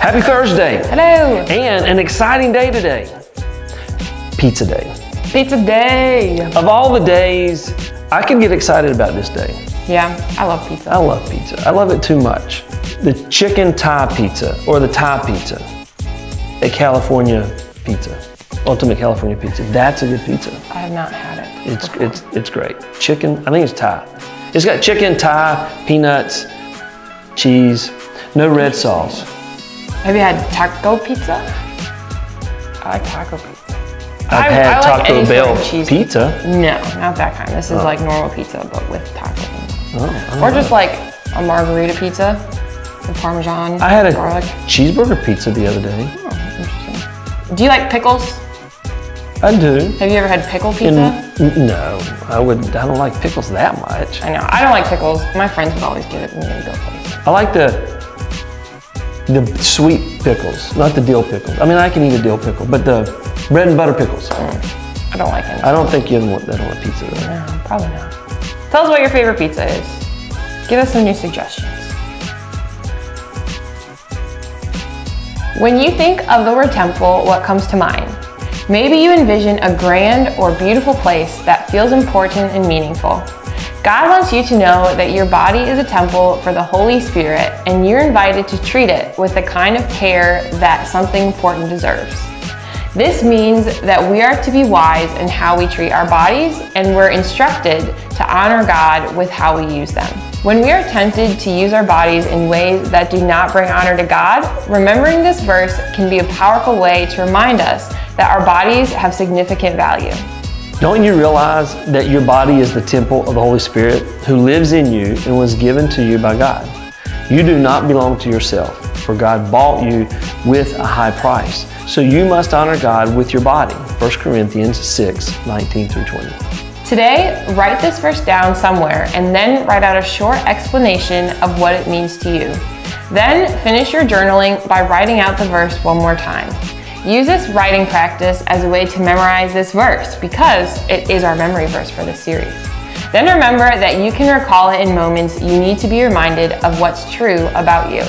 Happy Thursday. Hello. And an exciting day today. Pizza Day. Pizza day. Of all the days, I can get excited about this day. Yeah, I love pizza. I love pizza. I love it too much. The chicken Thai pizza or the Thai pizza at California Pizza, Ultimate California Pizza. That's a good pizza. I have not had it. It's it's it's great. Chicken, I think it's Thai. It's got chicken, Thai, peanuts, cheese, no red sauce. Have you had taco pizza? I like taco pizza. I've I- had I like Taco any sort Bell of pizza. No, not that kind. This is oh. like normal pizza, but with taco. Oh, Or oh. just like a margherita pizza with parmesan, I had a garlic. cheeseburger pizza the other day. Oh, interesting. Do you like pickles? I do. Have you ever had pickle In- pizza? n- no, I would. I don't like pickles that much. I know. I don't like pickles. My friends would always get it when they go places. I like the the sweet pickles, not the dill pickles. I mean, I can eat a dill pickle, but the bread and butter pickles. Mm, I don't like any. I don't think you'd want that on a pizza. Though. No, probably not. Tell us what your favorite pizza is. Give us some new suggestions. When you think of the word temple, what comes to mind? Maybe you envision a grand or beautiful place that feels important and meaningful. God wants you to know that your body is a temple for the Holy Spirit and you're invited to treat it with the kind of care that something important deserves. This means that we are to be wise in how we treat our bodies, and we're instructed to honor God with how we use them. When we are tempted to use our bodies in ways that do not bring honor to God, remembering this verse can be a powerful way to remind us that our bodies have significant value. Don't you realize that your body is the temple of the Holy Spirit who lives in you and was given to you by God? You do not belong to yourself, for God bought you with a high price. So you must honor God with your body. 1 Corinthians 6 19 through 20. Today, write this verse down somewhere and then write out a short explanation of what it means to you. Then finish your journaling by writing out the verse one more time. Use this writing practice as a way to memorize this verse because it is our memory verse for this series. Then remember that you can recall it in moments you need to be reminded of what's true about you.